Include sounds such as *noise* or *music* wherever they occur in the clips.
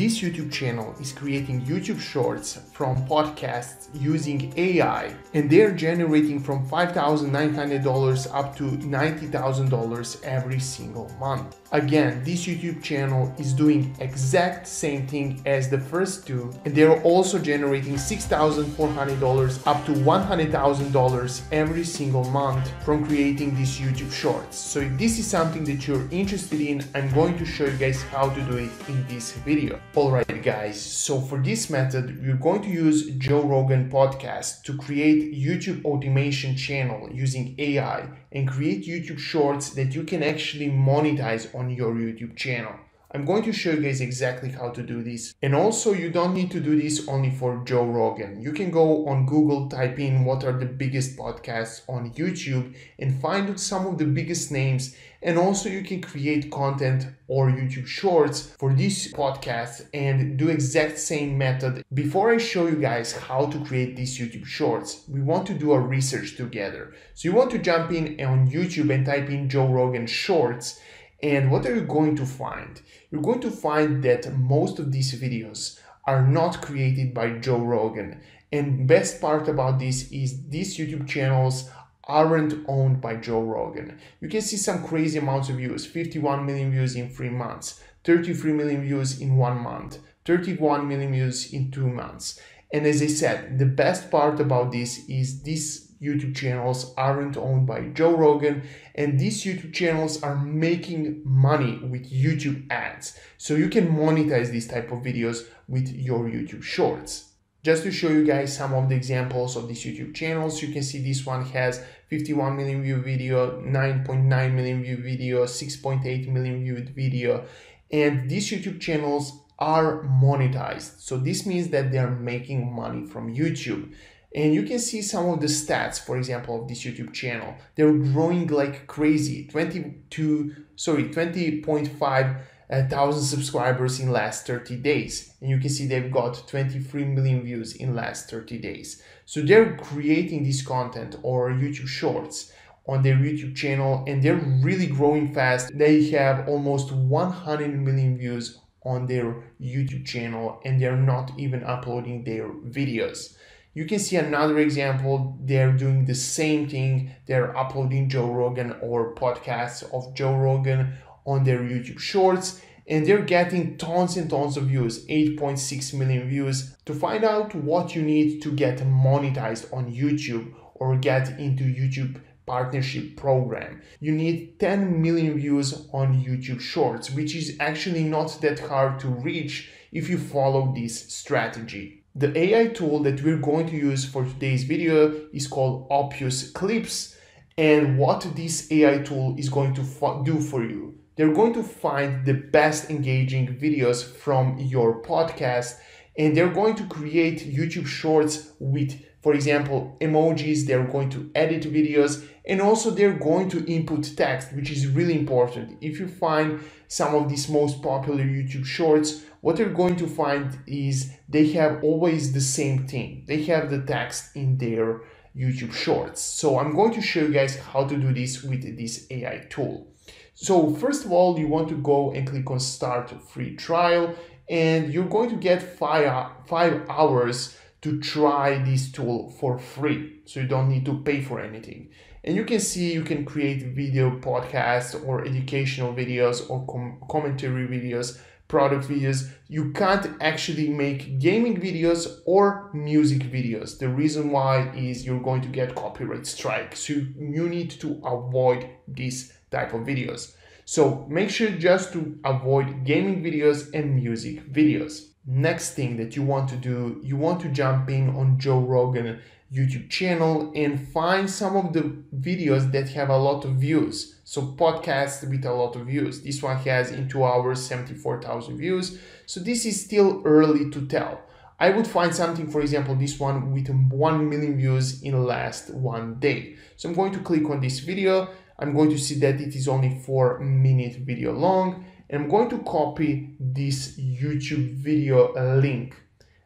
This YouTube channel is creating YouTube shorts from podcasts using AI and they're generating from $5,900 up to $90,000 every single month. Again, this YouTube channel is doing exact same thing as the first two and they're also generating $6,400 up to $100,000 every single month from creating these YouTube shorts. So if this is something that you're interested in, I'm going to show you guys how to do it in this video. Alright guys, so for this method, we're going to use Joe Rogan podcast to create YouTube automation channel using AI and create YouTube shorts that you can actually monetize on your YouTube channel. I'm going to show you guys exactly how to do this. And also you don't need to do this only for Joe Rogan. You can go on Google, type in what are the biggest podcasts on YouTube and find some of the biggest names. And also you can create content or YouTube shorts for this podcast and do exact same method. Before I show you guys how to create these YouTube shorts, we want to do a research together. So you want to jump in on YouTube and type in Joe Rogan shorts and what are you going to find? You're going to find that most of these videos are not created by Joe Rogan. And best part about this is these YouTube channels aren't owned by Joe Rogan. You can see some crazy amounts of views, 51 million views in three months, 33 million views in one month, 31 million views in two months. And as I said, the best part about this is this YouTube channels aren't owned by Joe Rogan, and these YouTube channels are making money with YouTube ads. So you can monetize these type of videos with your YouTube shorts. Just to show you guys some of the examples of these YouTube channels, you can see this one has 51 million view video, 9.9 million view video, 6.8 million viewed video, and these YouTube channels are monetized. So this means that they are making money from YouTube and you can see some of the stats for example of this youtube channel. They're growing like crazy. 22 sorry 20.5 uh, thousand subscribers in last 30 days. And you can see they've got 23 million views in last 30 days. So they're creating this content or youtube shorts on their youtube channel and they're really growing fast. They have almost 100 million views on their youtube channel and they're not even uploading their videos you can see another example. They're doing the same thing. They're uploading Joe Rogan or podcasts of Joe Rogan on their YouTube shorts and they're getting tons and tons of views 8.6 million views to find out what you need to get monetized on youtube or get into youtube partnership program you need 10 million views on youtube shorts which is actually not that hard to reach if you follow this strategy the AI tool that we're going to use for today's video is called Opus Clips. And what this AI tool is going to do for you, they're going to find the best engaging videos from your podcast and they're going to create YouTube shorts with, for example, emojis. They're going to edit videos and also they're going to input text, which is really important. If you find some of these most popular YouTube shorts, what you're going to find is they have always the same thing. They have the text in their YouTube shorts. So I'm going to show you guys how to do this with this AI tool. So first of all, you want to go and click on start free trial and you're going to get five, five hours to try this tool for free. So you don't need to pay for anything. And you can see you can create video podcasts or educational videos or com commentary videos product videos, you can't actually make gaming videos or music videos. The reason why is you're going to get copyright strike. So you need to avoid this type of videos. So make sure just to avoid gaming videos and music videos. Next thing that you want to do, you want to jump in on Joe Rogan YouTube channel and find some of the videos that have a lot of views. So podcasts with a lot of views. This one has in two hours 74,000 views. So this is still early to tell. I would find something, for example, this one with 1 million views in the last one day. So I'm going to click on this video. I'm going to see that it is only 4 minute video long. And I'm going to copy this YouTube video link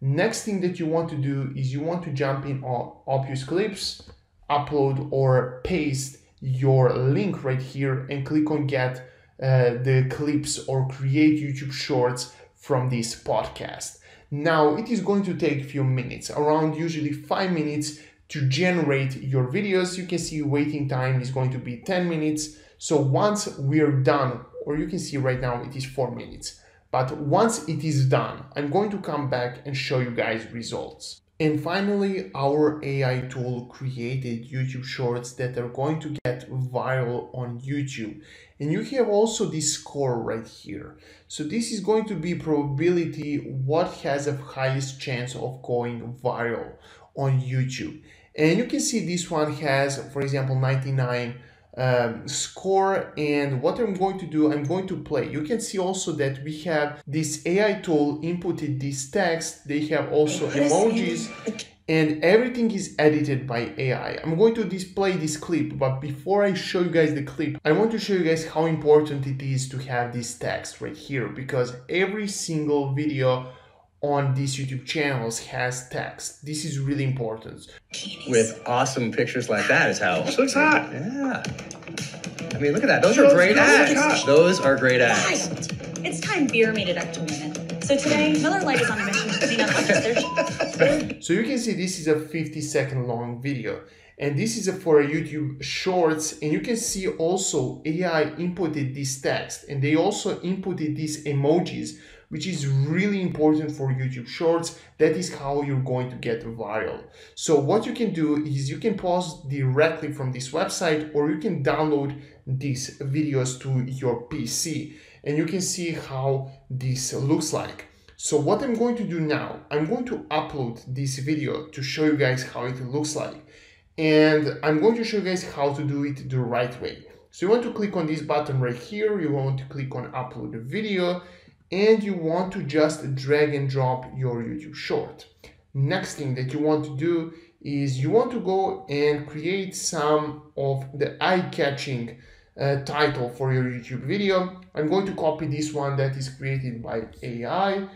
Next thing that you want to do is you want to jump in on Opus Clips, upload or paste your link right here and click on get uh, the clips or create YouTube shorts from this podcast. Now it is going to take a few minutes, around usually five minutes to generate your videos. You can see waiting time is going to be 10 minutes. So once we're done, or you can see right now it is four minutes. But once it is done, I'm going to come back and show you guys results. And finally, our AI tool created YouTube shorts that are going to get viral on YouTube. And you have also this score right here. So this is going to be probability what has the highest chance of going viral on YouTube. And you can see this one has, for example, 99 um, score and what I'm going to do, I'm going to play. You can see also that we have this AI tool inputted this text. They have also emojis and everything is edited by AI. I'm going to display this clip, but before I show you guys the clip, I want to show you guys how important it is to have this text right here because every single video on these YouTube channels has text. This is really important. With awesome pictures like that is how. This looks hot. Yeah. I mean, look at that. Those are great ads. Those are great ads. It's time beer made it up to women. So today, Miller Lite is on a mission to clean up after *laughs* their So you can see this is a 50 second long video and this is for YouTube shorts and you can see also AI inputted this text and they also inputted these emojis which is really important for YouTube Shorts. That is how you're going to get viral. So what you can do is you can pause directly from this website or you can download these videos to your PC and you can see how this looks like. So what I'm going to do now, I'm going to upload this video to show you guys how it looks like. And I'm going to show you guys how to do it the right way. So you want to click on this button right here. You want to click on upload a video and you want to just drag and drop your YouTube short. Next thing that you want to do is you want to go and create some of the eye-catching uh, title for your YouTube video. I'm going to copy this one that is created by AI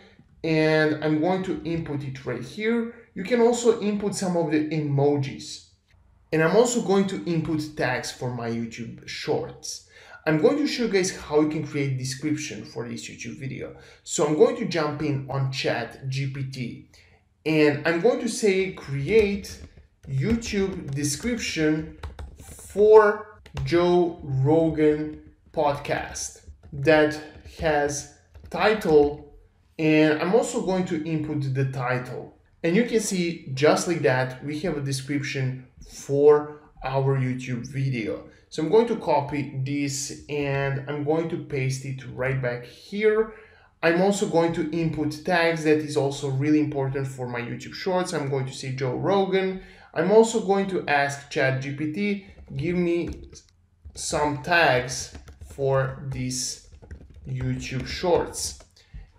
and I'm going to input it right here. You can also input some of the emojis. And I'm also going to input tags for my YouTube shorts. I'm going to show you guys how you can create description for this YouTube video. So I'm going to jump in on chat GPT and I'm going to say create YouTube description for Joe Rogan podcast that has title and I'm also going to input the title. And you can see just like that, we have a description for our YouTube video. So I'm going to copy this and I'm going to paste it right back here. I'm also going to input tags that is also really important for my YouTube shorts. I'm going to say Joe Rogan. I'm also going to ask ChatGPT, give me some tags for these YouTube shorts.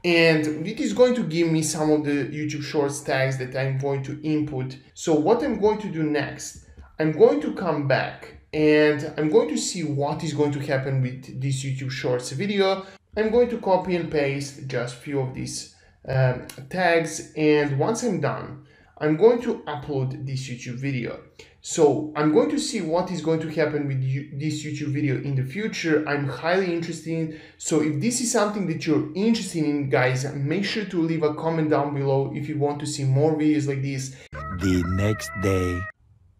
And it is going to give me some of the YouTube shorts tags that I'm going to input. So what I'm going to do next, I'm going to come back and I'm going to see what is going to happen with this YouTube Shorts video. I'm going to copy and paste just a few of these um, tags and once I'm done, I'm going to upload this YouTube video. So I'm going to see what is going to happen with you, this YouTube video in the future. I'm highly interested in. So if this is something that you're interested in, guys, make sure to leave a comment down below if you want to see more videos like this. The next day.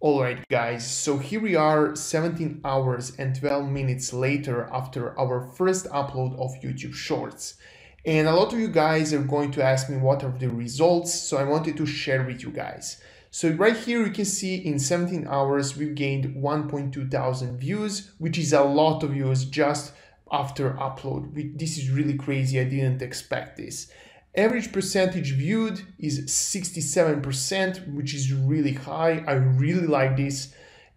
Alright guys, so here we are 17 hours and 12 minutes later after our first upload of YouTube Shorts. And a lot of you guys are going to ask me what are the results, so I wanted to share with you guys. So right here you can see in 17 hours we've gained 1.2 thousand views, which is a lot of views just after upload. This is really crazy, I didn't expect this. Average percentage viewed is 67%, which is really high. I really like this.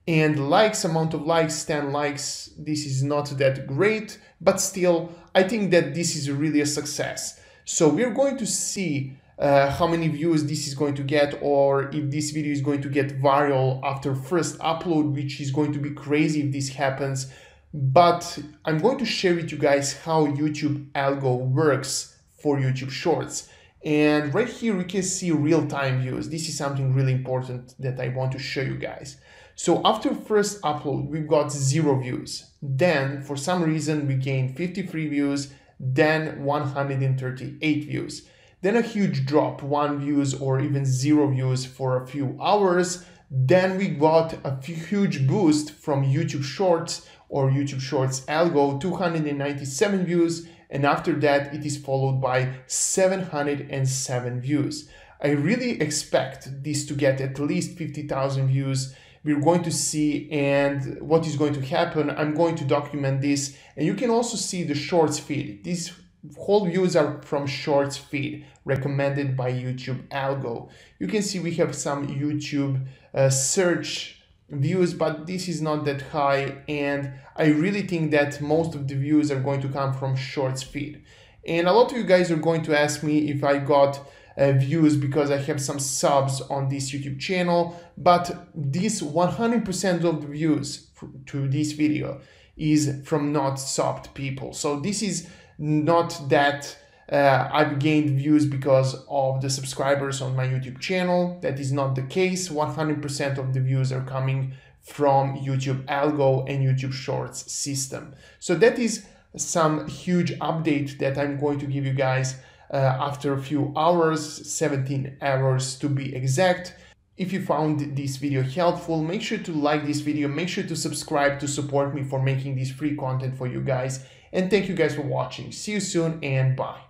And likes, amount of likes, 10 likes, this is not that great, but still, I think that this is really a success. So we're going to see uh, how many views this is going to get or if this video is going to get viral after first upload, which is going to be crazy if this happens. But I'm going to share with you guys how YouTube algo works for YouTube Shorts. And right here, we can see real-time views. This is something really important that I want to show you guys. So after first upload, we've got zero views. Then for some reason, we gained 53 views, then 138 views. Then a huge drop, one views or even zero views for a few hours. Then we got a huge boost from YouTube Shorts or YouTube Shorts algo, 297 views. And after that, it is followed by 707 views. I really expect this to get at least 50,000 views we're going to see and what is going to happen. I'm going to document this and you can also see the shorts feed. These whole views are from shorts feed recommended by YouTube algo. You can see we have some YouTube uh, search views, but this is not that high. And I really think that most of the views are going to come from shorts feed. And a lot of you guys are going to ask me if I got uh, views because I have some subs on this YouTube channel, but this 100% of the views to this video is from not subbed people. So this is not that uh, I've gained views because of the subscribers on my YouTube channel. That is not the case. 100% of the views are coming from YouTube algo and YouTube shorts system. So that is some huge update that I'm going to give you guys uh, after a few hours, 17 hours to be exact. If you found this video helpful, make sure to like this video, make sure to subscribe to support me for making this free content for you guys. And thank you guys for watching. See you soon and bye.